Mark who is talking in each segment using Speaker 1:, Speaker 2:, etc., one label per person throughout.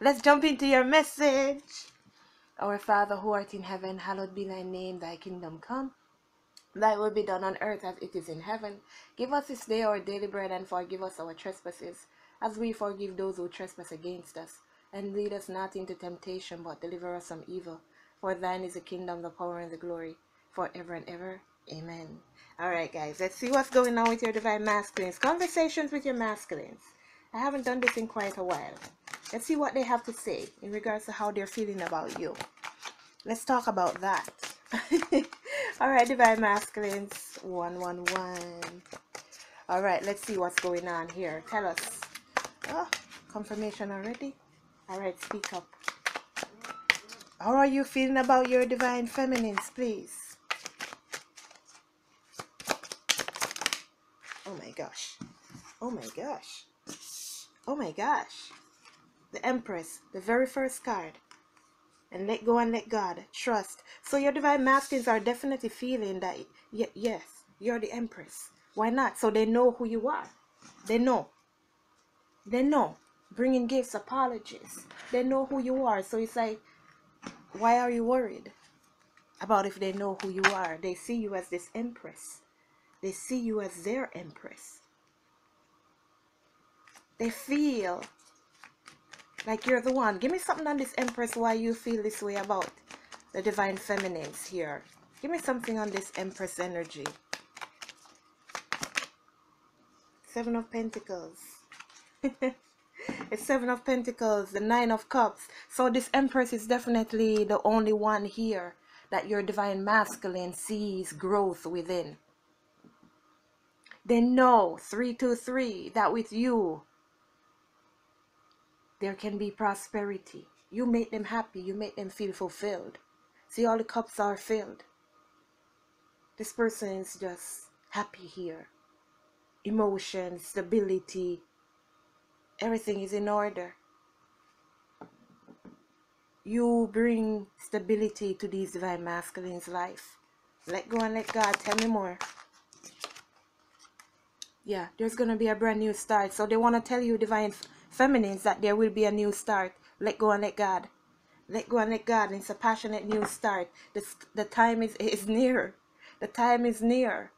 Speaker 1: Let's jump into your message. Our Father who art in heaven, hallowed be thy name, thy kingdom come. Thy will be done on earth as it is in heaven. Give us this day our daily bread and forgive us our trespasses, as we forgive those who trespass against us. And lead us not into temptation, but deliver us from evil. For thine is the kingdom, the power, and the glory, forever and ever. Amen. All right, guys, let's see what's going on with your divine masculines. Conversations with your masculines. I haven't done this in quite a while. Let's see what they have to say in regards to how they're feeling about you. Let's talk about that. All right, divine masculines. One, one, one. All right, let's see what's going on here. Tell us. Oh, confirmation already. All right, speak up. How are you feeling about your divine feminines, please? Oh my gosh. Oh my gosh. Oh my gosh. The Empress, the very first card. And let go and let God. Trust. So your divine masculines are definitely feeling that, yes, you're the Empress. Why not? So they know who you are. They know. They know. Bringing gifts, apologies. They know who you are. So it's like, why are you worried about if they know who you are? They see you as this Empress. They see you as their Empress. They feel like you're the one. Give me something on this Empress why you feel this way about the Divine Feminines here. Give me something on this Empress energy. Seven of Pentacles. it's Seven of Pentacles, the Nine of Cups. So this Empress is definitely the only one here that your Divine Masculine sees growth within. They know, 323, that with you, there can be prosperity. You make them happy. You make them feel fulfilled. See, all the cups are filled. This person is just happy here. Emotion, stability, everything is in order. You bring stability to these divine masculines' life. Let go and let God. Tell me more. Yeah, there's going to be a brand new start. So they want to tell you, divine feminines that there will be a new start. Let go and let God. Let go and let God. It's a passionate new start. The, the time is, is near. The time is near.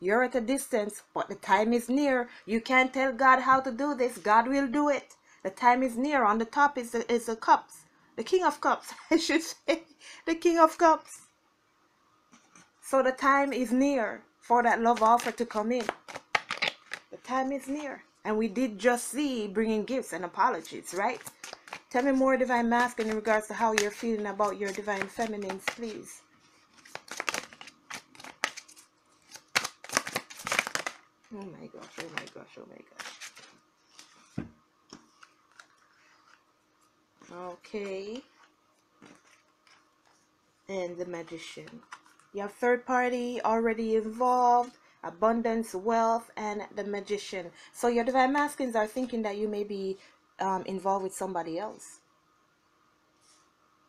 Speaker 1: You're at a distance, but the time is near. You can't tell God how to do this. God will do it. The time is near. On the top is the, is the cups. The king of cups, I should say. The king of cups. So the time is near for that love offer to come in. The time is near. And we did just see bringing gifts and apologies, right? Tell me more, Divine Masculine, in regards to how you're feeling about your Divine Feminines, please. Oh my gosh, oh my gosh, oh my gosh. Okay. And the Magician. You have third party already involved abundance, wealth, and the magician. So your divine masculines are thinking that you may be um, involved with somebody else.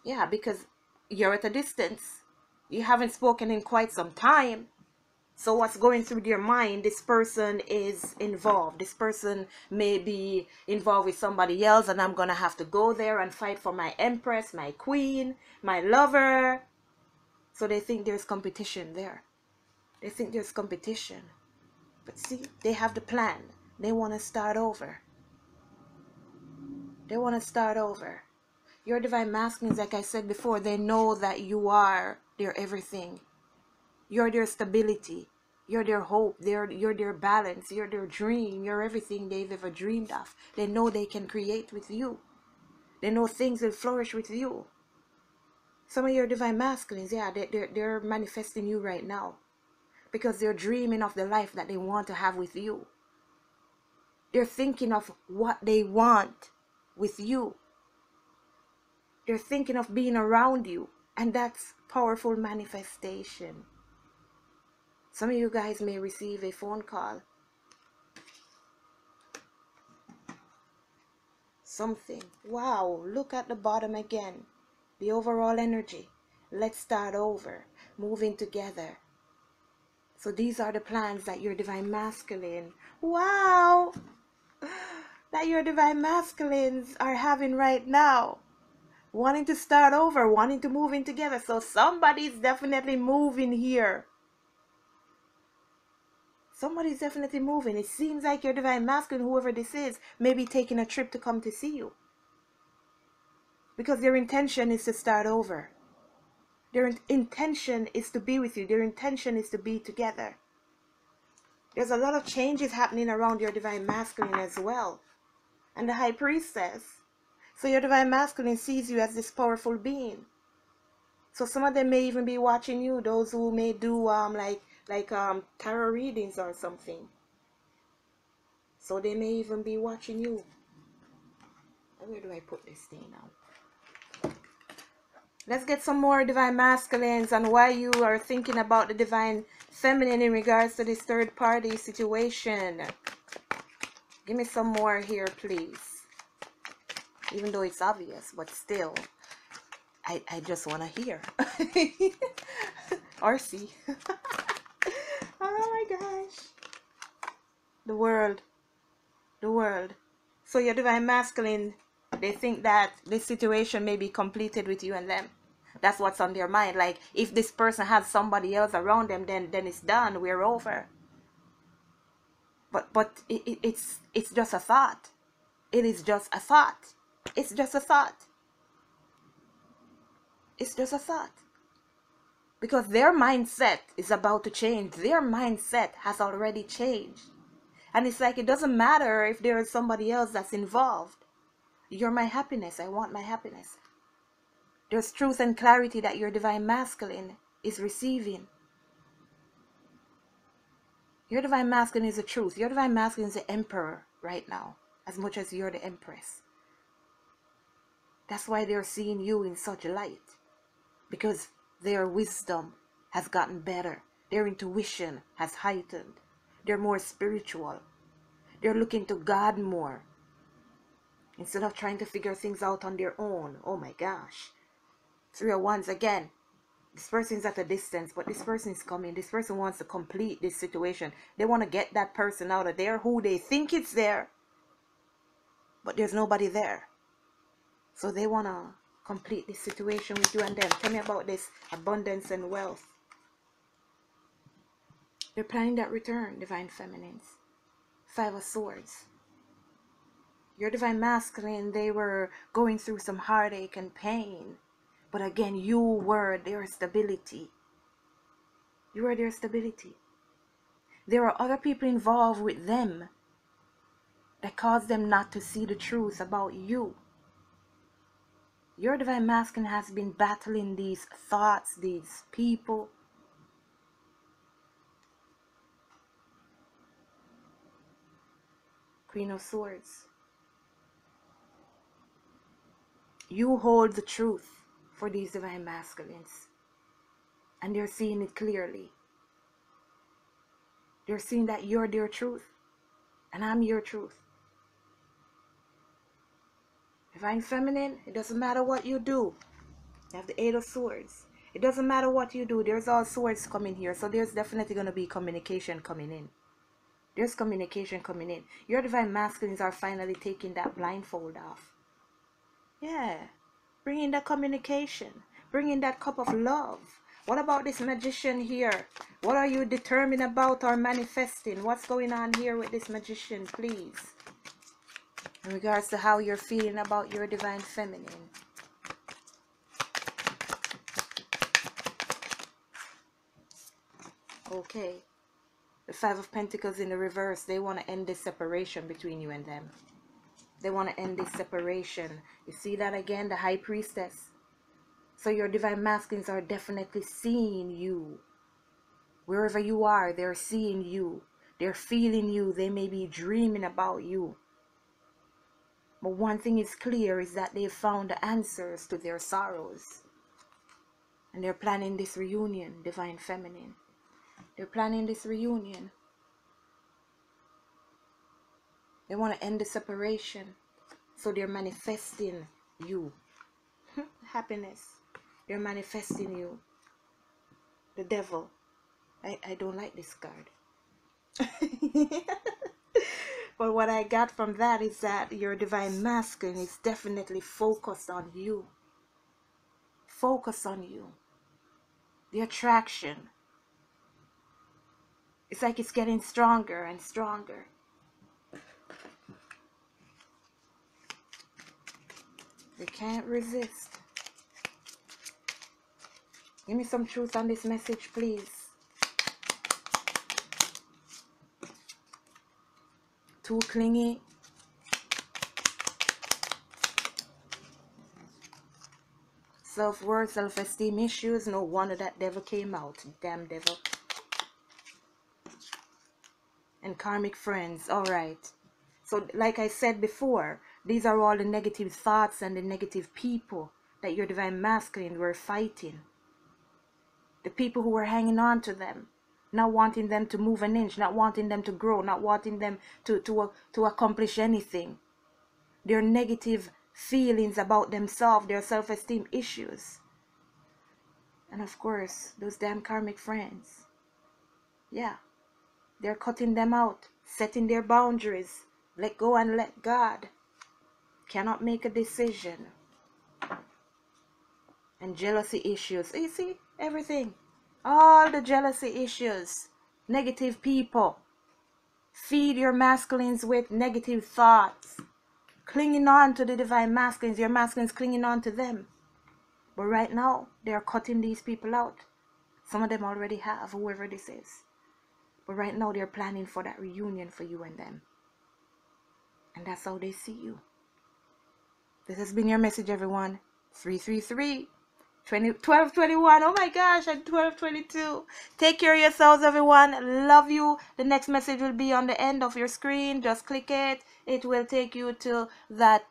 Speaker 1: Yeah, because you're at a distance. You haven't spoken in quite some time. So what's going through your mind, this person is involved. This person may be involved with somebody else and I'm going to have to go there and fight for my empress, my queen, my lover. So they think there's competition there. They think there's competition. But see, they have the plan. They want to start over. They want to start over. Your divine masculines, like I said before, they know that you are their everything. You're their stability. You're their hope. They're, you're their balance. You're their dream. You're everything they've ever dreamed of. They know they can create with you. They know things will flourish with you. Some of your divine masculines, yeah, they, they're, they're manifesting you right now because they're dreaming of the life that they want to have with you. They're thinking of what they want with you. They're thinking of being around you, and that's powerful manifestation. Some of you guys may receive a phone call. Something. Wow, look at the bottom again. The overall energy. Let's start over. Moving together so these are the plans that your divine masculine. Wow! that your divine masculines are having right now. Wanting to start over, wanting to move in together. So somebody's definitely moving here. Somebody's definitely moving. It seems like your divine masculine, whoever this is, may be taking a trip to come to see you. Because their intention is to start over. Their intention is to be with you. Their intention is to be together. There's a lot of changes happening around your divine masculine as well. And the high priestess. So your divine masculine sees you as this powerful being. So some of them may even be watching you, those who may do um like like um tarot readings or something. So they may even be watching you. Where do I put this thing now? Let's get some more divine masculines and why you are thinking about the divine feminine in regards to this third party situation. Give me some more here, please. Even though it's obvious, but still, I, I just want to hear. or see. oh my gosh. The world. The world. So your divine masculine, they think that this situation may be completed with you and them. That's what's on their mind. Like if this person has somebody else around them, then then it's done. We're over. But but it, it, it's it's just a thought. It is just a thought. It's just a thought. It's just a thought. Because their mindset is about to change. Their mindset has already changed. And it's like it doesn't matter if there is somebody else that's involved. You're my happiness. I want my happiness. There's truth and clarity that your divine masculine is receiving. Your divine masculine is the truth. Your divine masculine is the emperor right now, as much as you're the empress. That's why they're seeing you in such a light. Because their wisdom has gotten better. Their intuition has heightened. They're more spiritual. They're looking to God more. Instead of trying to figure things out on their own. Oh my gosh. Three of again. This person is at a distance, but this person is coming. This person wants to complete this situation. They want to get that person out of there who they think it's there. But there's nobody there. So they want to complete this situation with you and them. Tell me about this abundance and wealth. They're planning that return, divine feminines. Five of Swords. Your divine masculine, they were going through some heartache and pain but again, you were their stability. You were their stability. There are other people involved with them that cause them not to see the truth about you. Your divine masculine has been battling these thoughts, these people. Queen of Swords. You hold the truth for these divine masculines. And they're seeing it clearly. They're seeing that you're their truth. And I'm your truth. If I'm feminine, it doesn't matter what you do. You have the Eight of Swords. It doesn't matter what you do. There's all swords coming here. So there's definitely going to be communication coming in. There's communication coming in. Your divine masculines are finally taking that blindfold off. Yeah. Bring in that communication. Bring in that cup of love. What about this magician here? What are you determined about or manifesting? What's going on here with this magician, please? In regards to how you're feeling about your divine feminine. Okay. The Five of Pentacles in the reverse. They want to end this separation between you and them. They want to end this separation. You see that again? The high priestess. So your divine masculines are definitely seeing you. Wherever you are, they're seeing you. They're feeling you. They may be dreaming about you. But one thing is clear is that they've found the answers to their sorrows. And they're planning this reunion, divine feminine. They're planning this reunion. They want to end the separation. So they're manifesting you. Happiness. They're manifesting you. The devil. I, I don't like this card. but what I got from that is that your divine masculine is definitely focused on you. Focus on you. The attraction. It's like it's getting stronger and stronger. They can't resist. Give me some truth on this message, please. Too clingy. Self-worth, self-esteem issues. No wonder that devil came out. Damn devil. And karmic friends. All right. So like I said before, these are all the negative thoughts and the negative people that your divine masculine were fighting. The people who were hanging on to them, not wanting them to move an inch, not wanting them to grow, not wanting them to, to, uh, to accomplish anything. Their negative feelings about themselves, their self esteem issues. And of course, those damn karmic friends. Yeah, they're cutting them out, setting their boundaries. Let go and let God. Cannot make a decision. And jealousy issues. You see everything. All the jealousy issues. Negative people. Feed your masculines with negative thoughts. Clinging on to the divine masculines. Your masculines clinging on to them. But right now they are cutting these people out. Some of them already have whoever this is. But right now they're planning for that reunion for you and them and that's how they see you this has been your message, everyone. 333 20, 1221. Oh my gosh, and 1222. Take care of yourselves, everyone. Love you. The next message will be on the end of your screen. Just click it. It will take you to that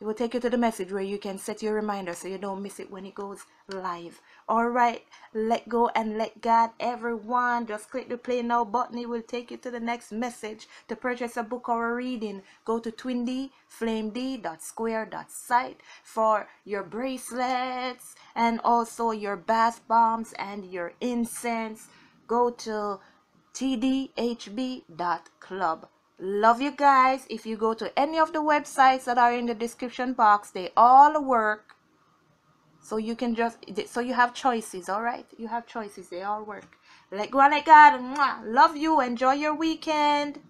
Speaker 1: it will take you to the message where you can set your reminder so you don't miss it when it goes live. All right, let go and let God. Everyone, just click the play now button. It will take you to the next message. To purchase a book or a reading, go to twindflamed.square.site for your bracelets and also your bath bombs and your incense. Go to tdhb.club love you guys. If you go to any of the websites that are in the description box they all work. So you can just so you have choices all right? You have choices. They all work. Let go and let god love you. Enjoy your weekend